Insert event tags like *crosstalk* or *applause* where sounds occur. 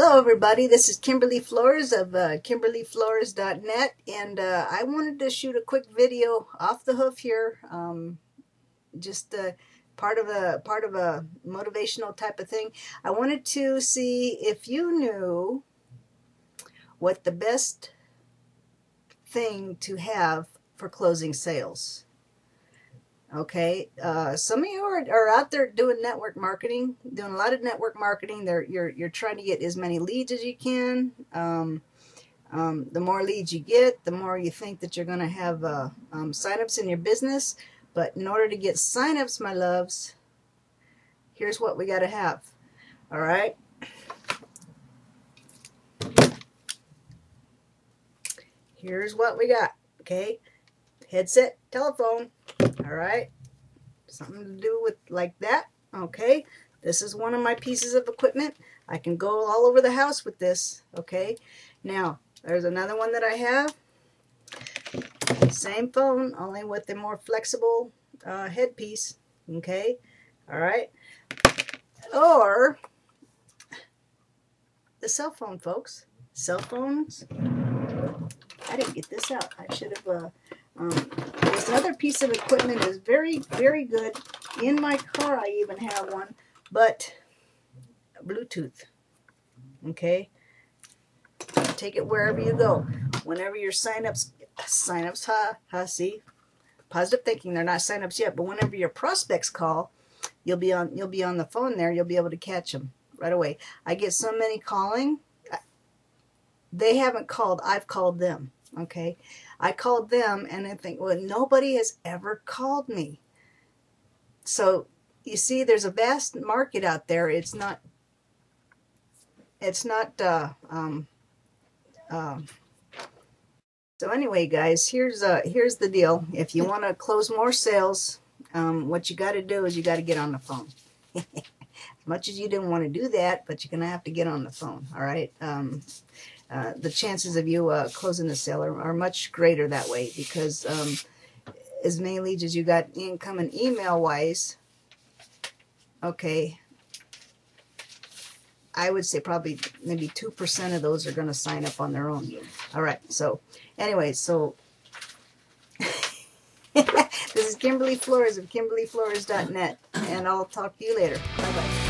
Hello, everybody. This is Kimberly Flores of uh, KimberlyFlores.net, and uh, I wanted to shoot a quick video off the hoof here, um, just uh, part of a part of a motivational type of thing. I wanted to see if you knew what the best thing to have for closing sales. Okay, uh, some of you are, are out there doing network marketing, doing a lot of network marketing. They're, you're, you're trying to get as many leads as you can. Um, um, the more leads you get, the more you think that you're going to have uh, um, signups in your business. But in order to get signups, my loves, here's what we got to have. All right. Here's what we got. Okay. Headset, telephone, all right. Something to do with like that. Okay. This is one of my pieces of equipment. I can go all over the house with this. Okay. Now there's another one that I have. Same phone only with a more flexible uh, headpiece. Okay. All right. Or the cell phone folks. Cell phones. I didn't get this out. I should have uh, um, this other piece of equipment is very, very good. In my car, I even have one, but Bluetooth. Okay? Take it wherever you go. Whenever your signups, signups, ha, ha, see? Positive thinking, they're not signups yet, but whenever your prospects call, you'll be on you'll be on the phone there you'll be able to catch them right away i get so many calling they haven't called i've called them okay I called them and I think, well, nobody has ever called me. So you see, there's a vast market out there. It's not, it's not, uh, um, um, so anyway, guys, here's, uh, here's the deal. If you want to close more sales, um, what you got to do is you got to get on the phone. *laughs* as much as you didn't want to do that, but you're going to have to get on the phone. All right. Um, uh, the chances of you uh, closing the sale are, are, much greater that way because um, as many leads as you got incoming email wise, okay, I would say probably maybe 2% of those are going to sign up on their own. All right, so anyway, so *laughs* this is Kimberly Flores of KimberlyFlores.net, and I'll talk to you later. Bye-bye.